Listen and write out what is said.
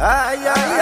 Ai, ai, ai.